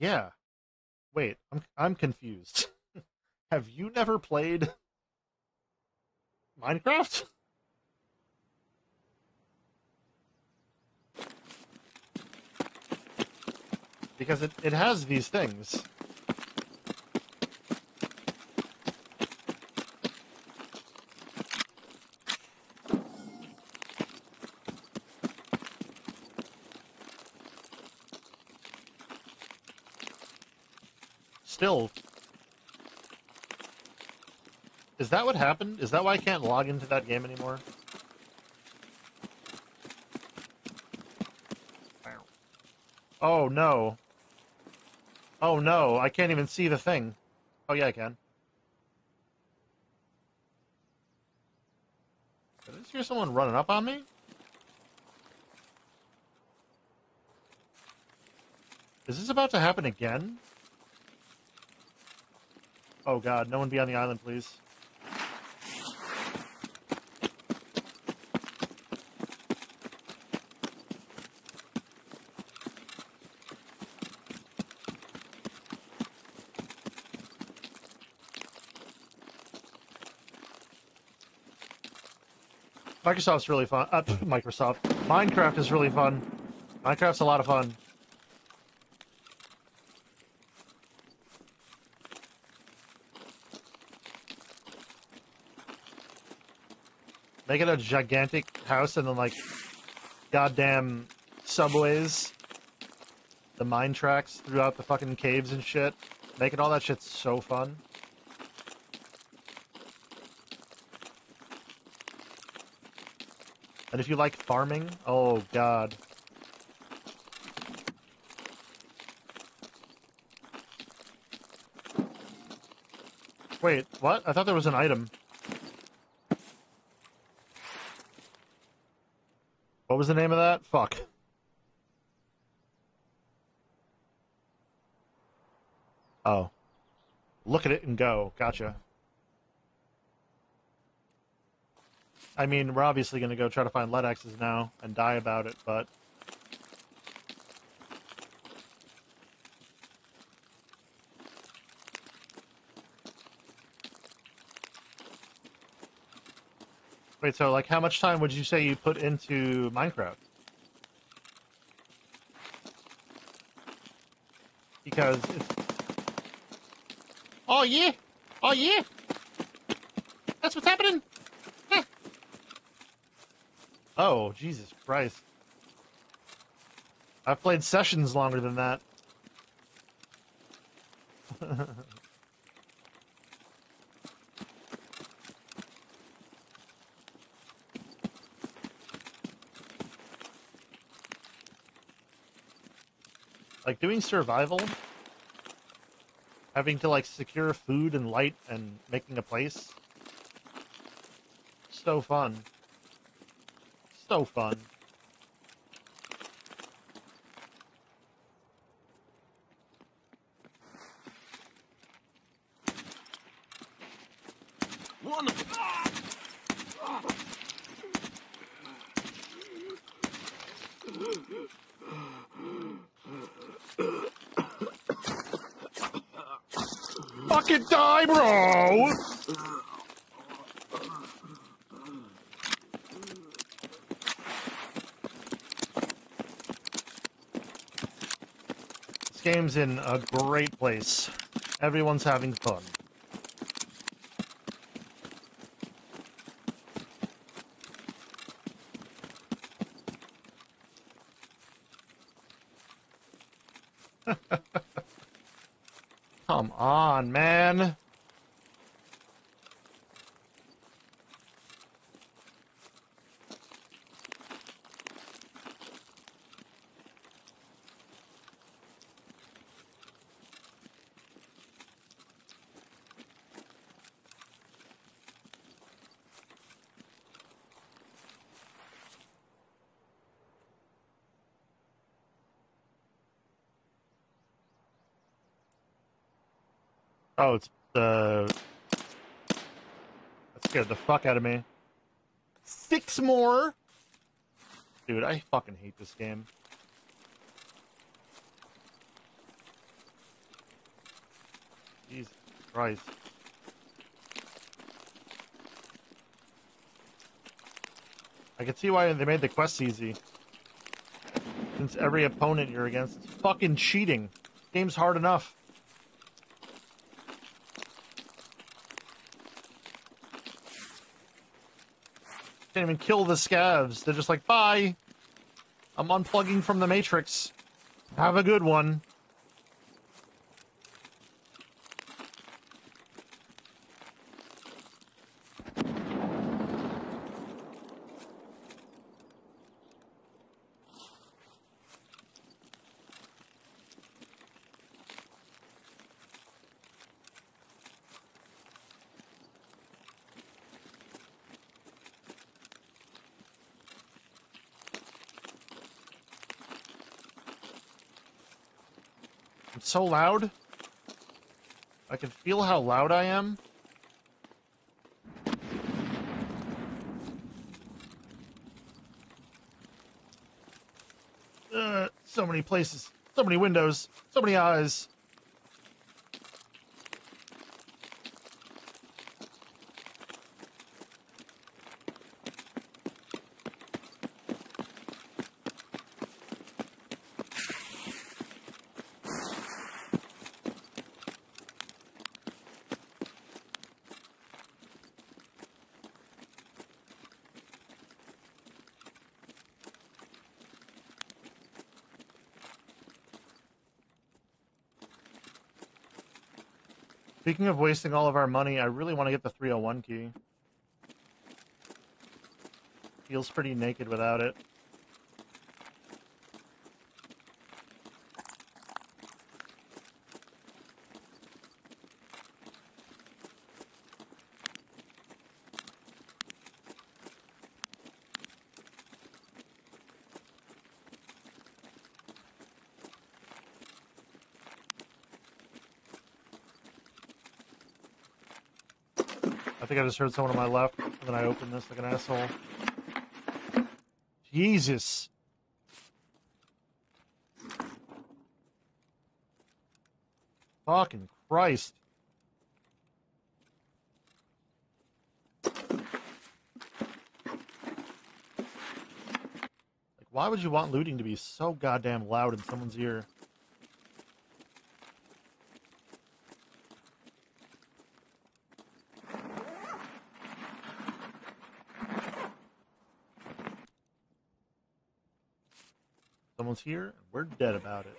Yeah. Wait, I'm I'm confused. Have you never played Minecraft? Because it, it has these things. Still. Is that what happened? Is that why I can't log into that game anymore? Oh no. Oh no, I can't even see the thing. Oh yeah, I can. Did I just hear someone running up on me? Is this about to happen again? Oh god, no one be on the island, please. Microsoft's really fun. Uh, Microsoft. Minecraft is really fun. Minecraft's a lot of fun. Make it a gigantic house and then like goddamn subways, the mine tracks throughout the fucking caves and shit. Making all that shit so fun. And if you like farming, oh god. Wait, what? I thought there was an item. What was the name of that? Fuck. Oh. Look at it and go. Gotcha. I mean, we're obviously going to go try to find LEDXs now and die about it, but... Wait, so, like, how much time would you say you put into Minecraft? Because it's... Oh, yeah! Oh, yeah! That's what's happening! Oh, Jesus Christ. I've played sessions longer than that. doing survival, having to like secure food and light and making a place. So fun so fun. One. Ah! Fucking die, bro! This game's in a great place. Everyone's having fun. Come on, man. Uh... That scared the fuck out of me. Six more? Dude, I fucking hate this game. Jesus Christ. I can see why they made the quests easy. Since every opponent you're against is fucking cheating. Game's hard enough. Can't even kill the scavs. They're just like, bye. I'm unplugging from the Matrix. Have a good one. So loud. I can feel how loud I am. Uh, so many places, so many windows, so many eyes. Speaking of wasting all of our money, I really want to get the 301 key. Feels pretty naked without it. I just heard someone on my left, and then I opened this like an asshole. Jesus. Fucking Christ. Like, why would you want looting to be so goddamn loud in someone's ear? Someone's here, and we're dead about it.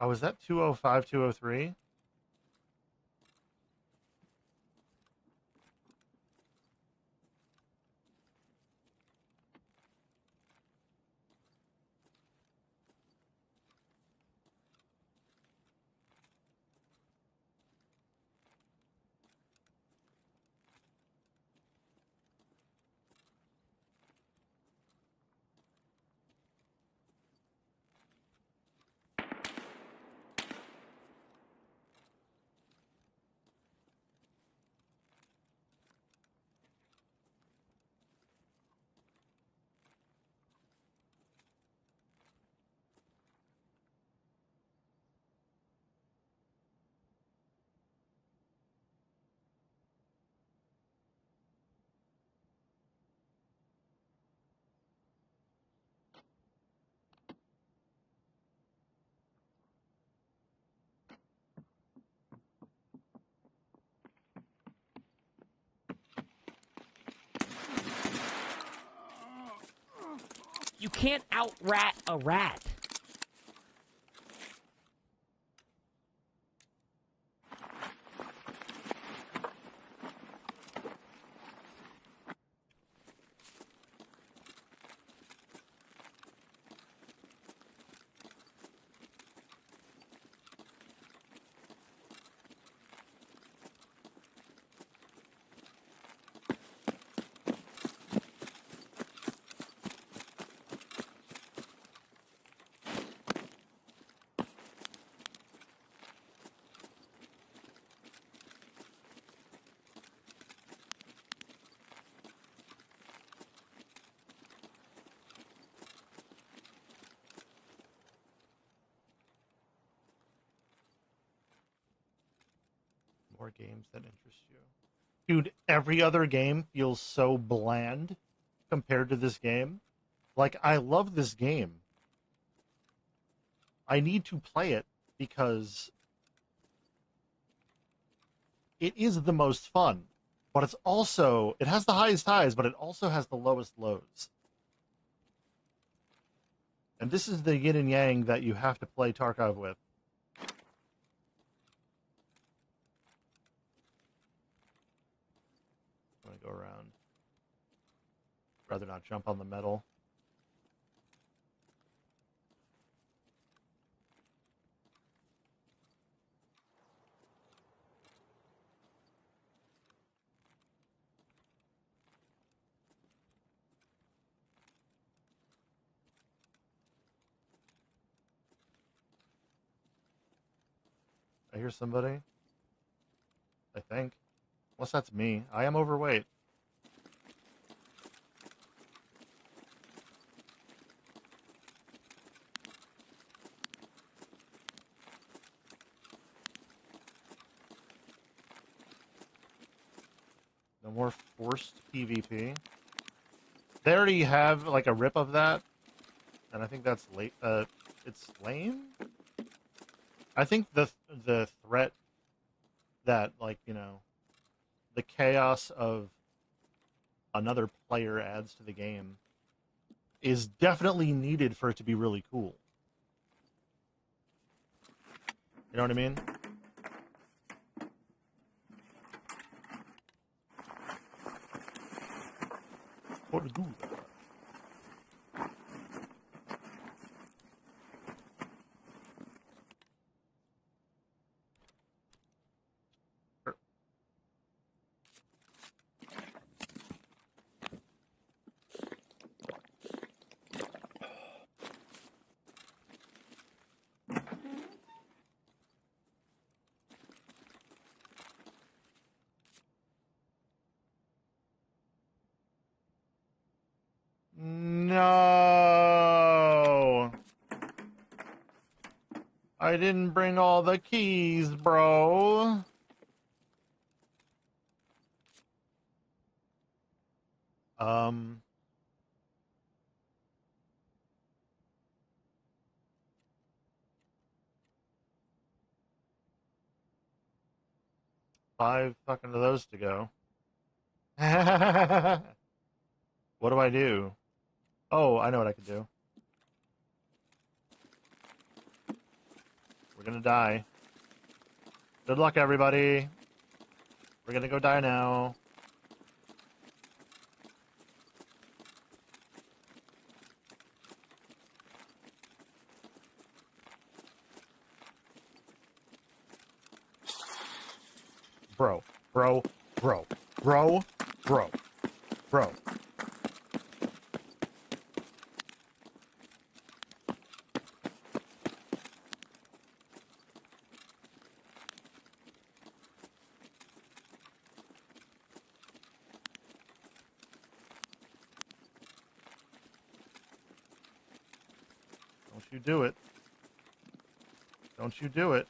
Oh, is that 205, 203? You can't out rat a rat. More games that interest you. Dude, every other game feels so bland compared to this game. Like, I love this game. I need to play it because it is the most fun, but it's also, it has the highest highs, but it also has the lowest lows. And this is the yin and yang that you have to play Tarkov with. Gonna go around. Rather not jump on the metal. I hear somebody. I think. Unless that's me. I am overweight. No more forced PvP. They already have like a rip of that, and I think that's late. Uh, it's lame. I think the the threat that like you know the chaos of another player adds to the game is definitely needed for it to be really cool. You know what I mean? What do No. I didn't bring all the keys, bro. Um. Five fucking of those to go. what do I do? Oh, I know what I can do. We're gonna die. Good luck, everybody. We're gonna go die now. Bro, bro, bro, bro, bro, bro. Don't you do it. Don't you do it.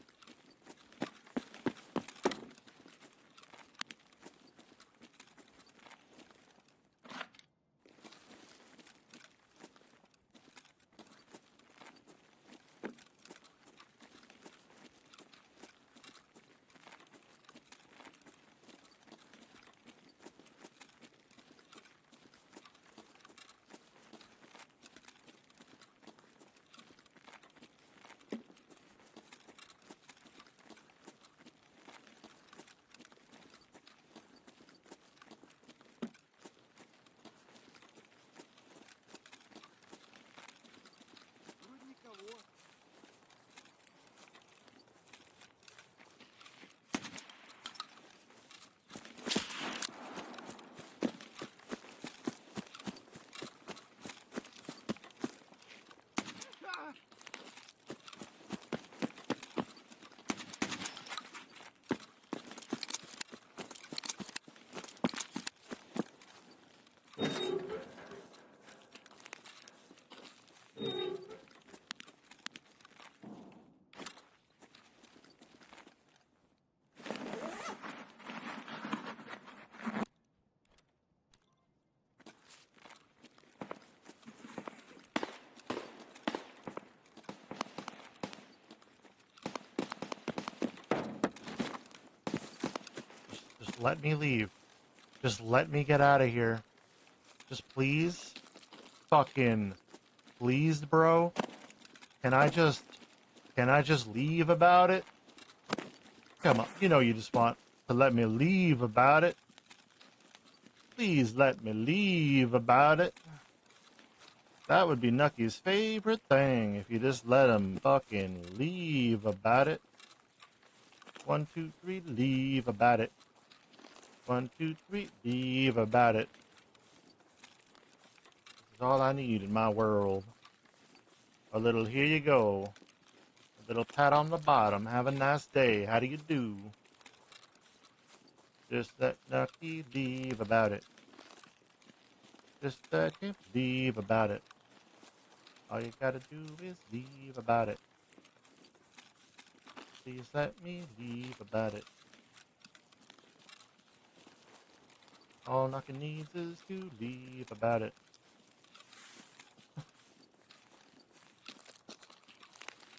Let me leave. Just let me get out of here. Just please. Fucking please, bro. Can I just can I just leave about it? Come on, you know you just want to let me leave about it. Please let me leave about it. That would be Nucky's favorite thing if you just let him fucking leave about it. One, two, three, leave about it. One, two, three, leave about it. That's all I need in my world. A little here you go. A little pat on the bottom. Have a nice day. How do you do? Just that Nucky leave about it. Just him leave about it. All you gotta do is leave about it. Please let me leave about it. All Nucky needs is to leave about it.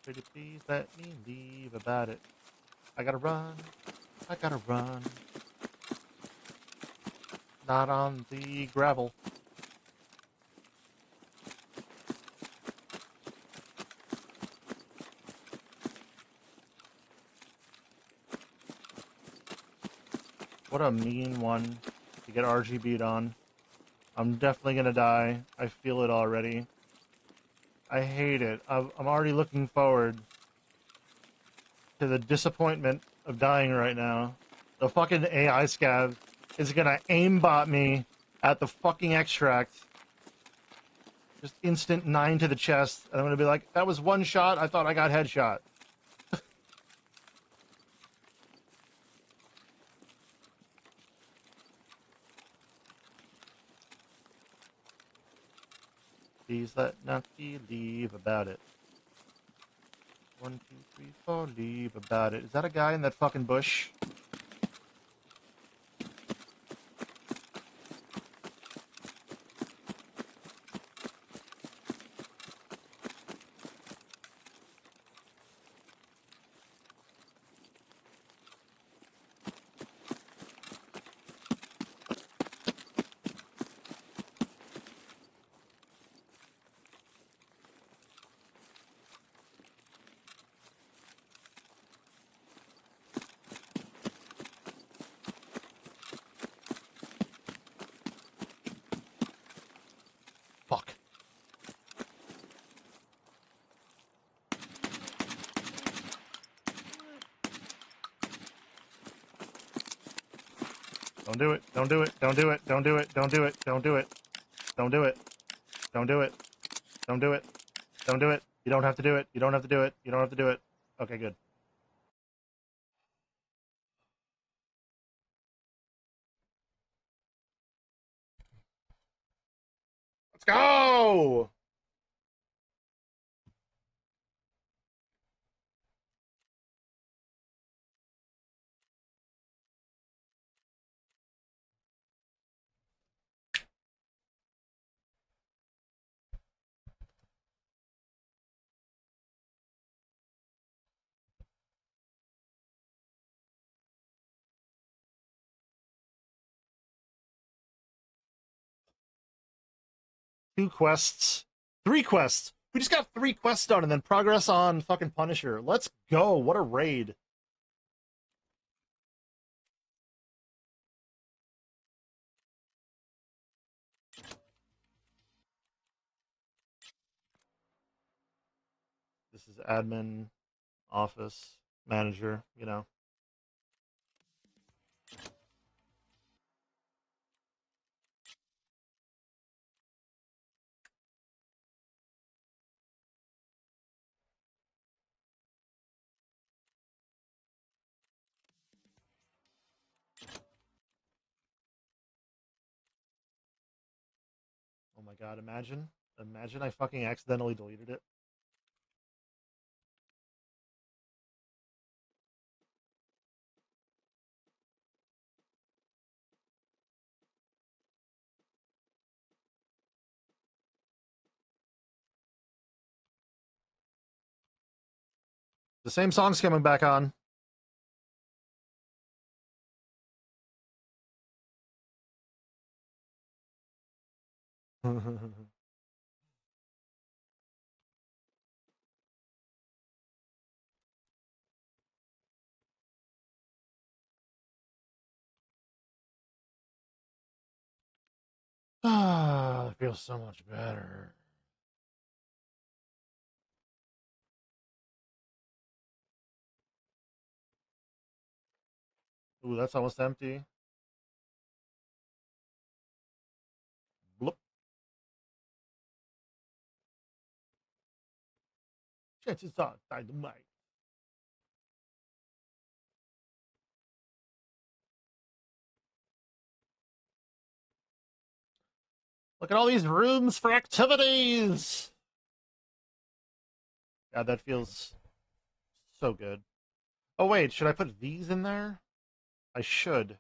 Pretty please let me leave about it. I gotta run. I gotta run. Not on the gravel. What a mean one to get RGB'd on. I'm definitely gonna die. I feel it already. I hate it. I'm already looking forward to the disappointment of dying right now. The fucking AI scav is gonna aimbot me at the fucking extract. Just instant nine to the chest, and I'm gonna be like, that was one shot, I thought I got headshot. Please let Nucky leave about it. One, two, three, four, leave about it. Is that a guy in that fucking bush? Do it. Don't do it. Don't do it. Don't do it. Don't do it. Don't do it. Don't do it. Don't do it. Don't do it. Don't do it. You don't have to do it. You don't have to do it. You don't have to do it. Okay, good. Two quests. Three quests. We just got three quests done and then progress on fucking Punisher. Let's go. What a raid. This is admin, office, manager, you know. God, imagine. Imagine I fucking accidentally deleted it. The same song's coming back on. Ah, feels so much better. Ooh, that's almost empty. Chances are dynamite. Look at all these rooms for activities. God, that feels so good. Oh wait, should I put these in there? I should.